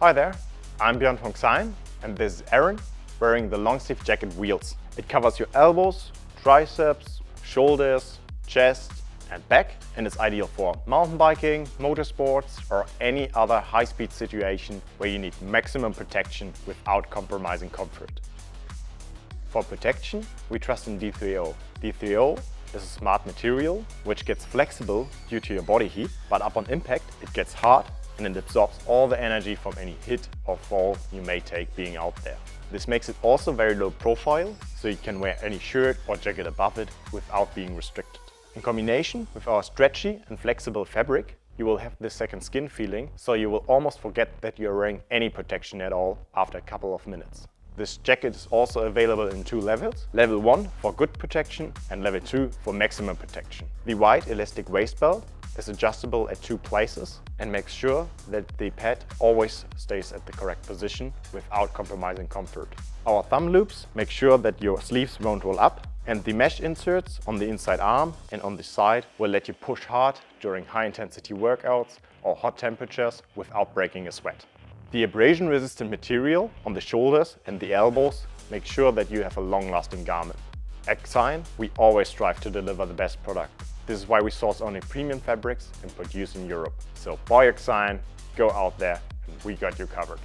Hi there, I'm Björn von XION and this is Aaron wearing the long sleeve jacket wheels. It covers your elbows, triceps, shoulders, chest and back and is ideal for mountain biking, motorsports or any other high-speed situation where you need maximum protection without compromising comfort. For protection, we trust in D3O. D3O is a smart material which gets flexible due to your body heat, but upon impact it gets hard and it absorbs all the energy from any hit or fall you may take being out there. This makes it also very low profile, so you can wear any shirt or jacket above it without being restricted. In combination with our stretchy and flexible fabric, you will have this second skin feeling, so you will almost forget that you're wearing any protection at all after a couple of minutes. This jacket is also available in two levels. Level 1 for good protection and level 2 for maximum protection. The wide elastic waist belt is adjustable at two places and makes sure that the pad always stays at the correct position without compromising comfort. Our thumb loops make sure that your sleeves won't roll up and the mesh inserts on the inside arm and on the side will let you push hard during high intensity workouts or hot temperatures without breaking a sweat. The abrasion resistant material on the shoulders and the elbows make sure that you have a long lasting garment. At XION, we always strive to deliver the best product. This is why we source only premium fabrics and produce in Europe. So buy XION, go out there and we got you covered.